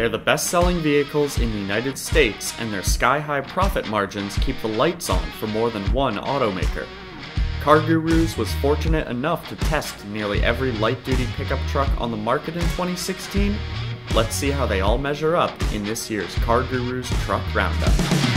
They're the best selling vehicles in the United States, and their sky high profit margins keep the lights on for more than one automaker. CarGurus was fortunate enough to test nearly every light duty pickup truck on the market in 2016. Let's see how they all measure up in this year's CarGurus Truck Roundup.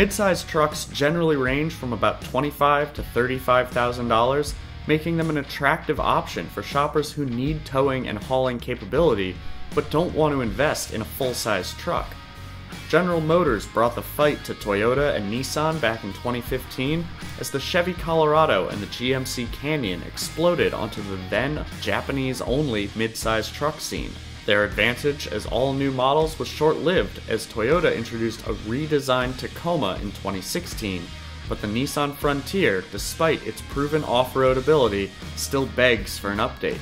Midsize trucks generally range from about 25 to $35,000, making them an attractive option for shoppers who need towing and hauling capability but don't want to invest in a full size truck. General Motors brought the fight to Toyota and Nissan back in 2015 as the Chevy Colorado and the GMC Canyon exploded onto the then Japanese only midsize truck scene. Their advantage as all new models was short lived as Toyota introduced a redesigned Tacoma in 2016, but the Nissan Frontier, despite its proven off road ability, still begs for an update.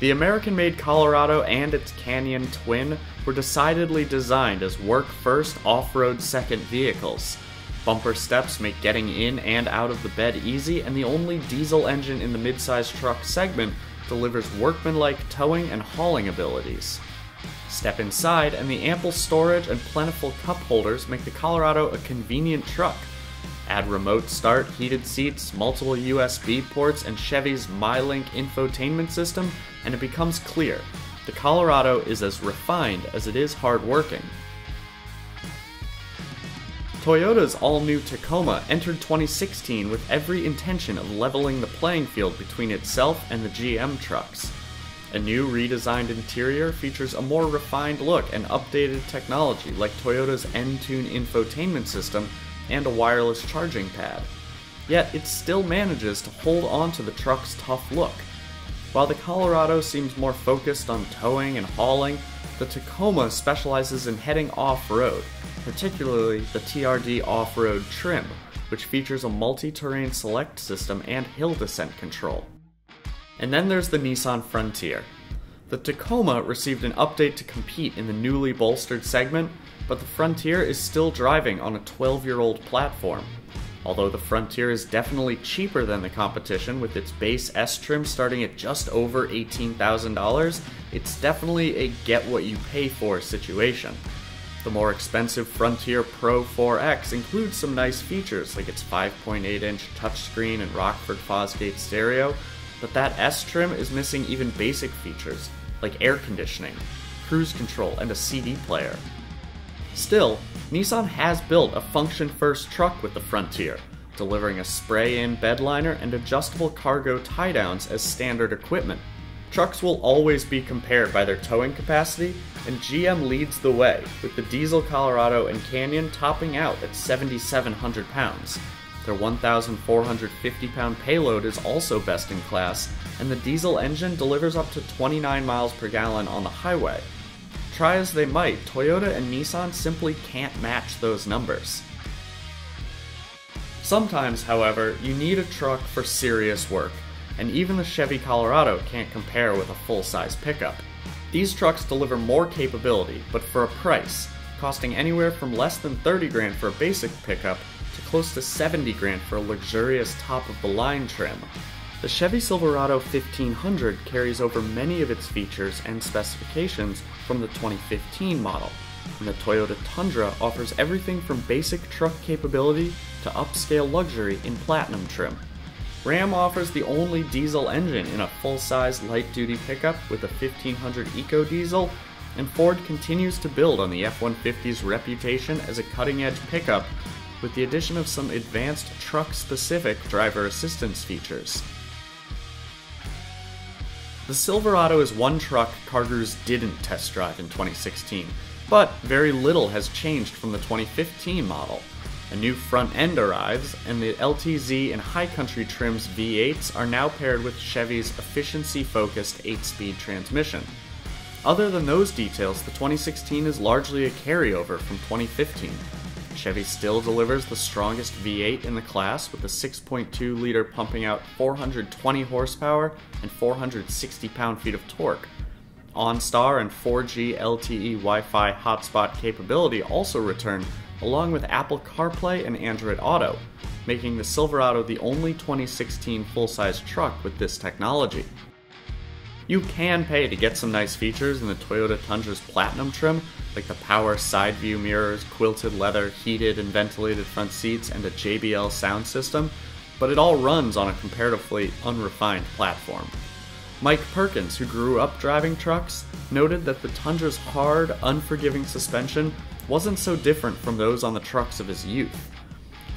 The American made Colorado and its Canyon twin were decidedly designed as work first, off road second vehicles. Bumper steps make getting in and out of the bed easy, and the only diesel engine in the midsize truck segment delivers workmanlike towing and hauling abilities. Step inside, and the ample storage and plentiful cup holders make the Colorado a convenient truck. Add remote start, heated seats, multiple USB ports, and Chevy's MyLink infotainment system, and it becomes clear the Colorado is as refined as it is hardworking. Toyota's all new Tacoma entered 2016 with every intention of leveling the playing field between itself and the GM trucks. A new redesigned interior features a more refined look and updated technology like Toyota's Entune infotainment system and a wireless charging pad. Yet it still manages to hold on to the truck's tough look. While the Colorado seems more focused on towing and hauling, the Tacoma specializes in heading off-road, particularly the TRD off-road trim, which features a multi-terrain select system and hill descent control. And then there's the Nissan Frontier. The Tacoma received an update to compete in the newly bolstered segment, but the Frontier is still driving on a 12 year old platform. Although the Frontier is definitely cheaper than the competition with its base S trim starting at just over $18,000, it's definitely a get what you pay for situation. The more expensive Frontier Pro 4X includes some nice features like its 5.8 inch touchscreen and Rockford Fosgate stereo, but that S trim is missing even basic features like air conditioning, cruise control, and a CD player. Still, Nissan has built a function first truck with the Frontier, delivering a spray in bedliner and adjustable cargo tie downs as standard equipment. Trucks will always be compared by their towing capacity, and GM leads the way, with the diesel Colorado and Canyon topping out at 7,700 pounds. Their 1,450 pound payload is also best in class, and the diesel engine delivers up to 29 miles per gallon on the highway. Try as they might, Toyota and Nissan simply can't match those numbers. Sometimes, however, you need a truck for serious work, and even the Chevy Colorado can't compare with a full size pickup. These trucks deliver more capability, but for a price, costing anywhere from less than 30 grand for a basic pickup to close to 70 grand for a luxurious top of the line trim. The Chevy Silverado 1500 carries over many of its features and specifications from the 2015 model, and the Toyota Tundra offers everything from basic truck capability to upscale luxury in platinum trim. Ram offers the only diesel engine in a full-size light-duty pickup with a 1500 EcoDiesel, and Ford continues to build on the F-150's reputation as a cutting-edge pickup with the addition of some advanced truck-specific driver assistance features. The Silverado is one truck CarGurus didn't test drive in 2016, but very little has changed from the 2015 model. A new front end arrives, and the LTZ and High Country trims V8s are now paired with Chevy's efficiency focused 8 speed transmission. Other than those details, the 2016 is largely a carryover from 2015. Chevy still delivers the strongest V8 in the class with the 6.2 liter pumping out 420 horsepower and 460 pound feet of torque. OnStar and 4G LTE Wi Fi hotspot capability also return, along with Apple CarPlay and Android Auto, making the Silverado the only 2016 full size truck with this technology. You can pay to get some nice features in the Toyota Tundra's Platinum trim, like the power side view mirrors, quilted leather, heated and ventilated front seats, and a JBL sound system, but it all runs on a comparatively unrefined platform. Mike Perkins, who grew up driving trucks, noted that the Tundra's hard, unforgiving suspension wasn't so different from those on the trucks of his youth.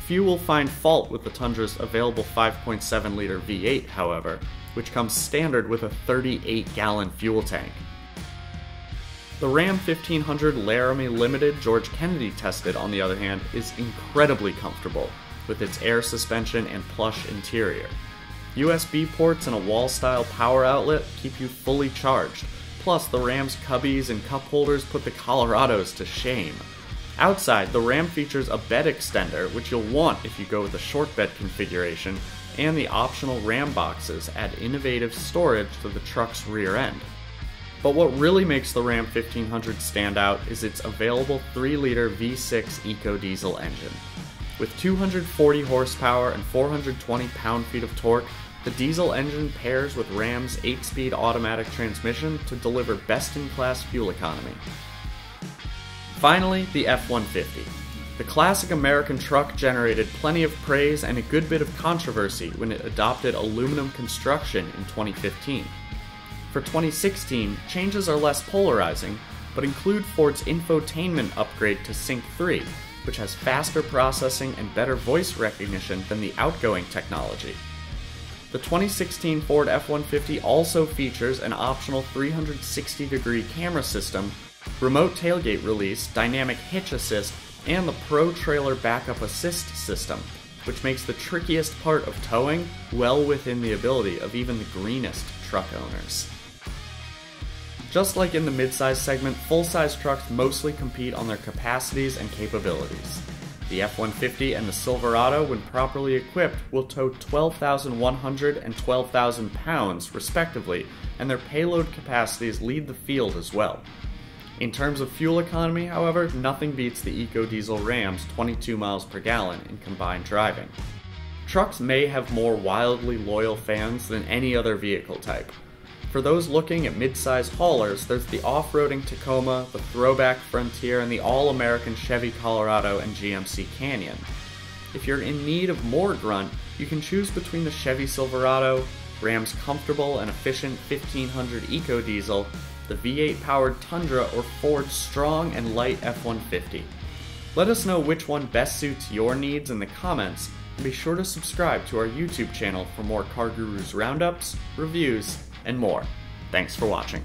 Few will find fault with the Tundra's available 5.7 liter V8, however, which comes standard with a 38 gallon fuel tank. The Ram 1500 Laramie Limited George Kennedy tested, on the other hand, is incredibly comfortable, with its air suspension and plush interior. USB ports and a wall style power outlet keep you fully charged, plus, the Ram's cubbies and cup holders put the Colorados to shame. Outside, the Ram features a bed extender, which you'll want if you go with a short bed configuration, and the optional Ram boxes add innovative storage to the truck's rear end. But what really makes the Ram 1500 stand out is its available 3 liter V6 EcoDiesel engine. With 240 horsepower and 420 pound feet of torque, the diesel engine pairs with Ram's 8 speed automatic transmission to deliver best in class fuel economy. Finally, the F 150. The classic American truck generated plenty of praise and a good bit of controversy when it adopted aluminum construction in 2015. For 2016, changes are less polarizing, but include Ford's infotainment upgrade to Sync 3, which has faster processing and better voice recognition than the outgoing technology. The 2016 Ford F 150 also features an optional 360 degree camera system, remote tailgate release, dynamic hitch assist, and the Pro Trailer Backup Assist system, which makes the trickiest part of towing well within the ability of even the greenest truck owners. Just like in the midsize segment, full-size trucks mostly compete on their capacities and capabilities. The F-150 and the Silverado, when properly equipped, will tow 12,100 and 12,000 pounds, respectively, and their payload capacities lead the field as well. In terms of fuel economy, however, nothing beats the EcoDiesel Ram's 22 miles per gallon in combined driving. Trucks may have more wildly loyal fans than any other vehicle type. For those looking at mid-size haulers, there's the off-roading Tacoma, the throwback Frontier, and the all-American Chevy Colorado and GMC Canyon. If you're in need of more grunt, you can choose between the Chevy Silverado, Ram's comfortable and efficient 1500 EcoDiesel, the V8 powered Tundra, or Ford's strong and light F 150. Let us know which one best suits your needs in the comments, and be sure to subscribe to our YouTube channel for more CarGurus roundups, reviews, and more. Thanks for watching.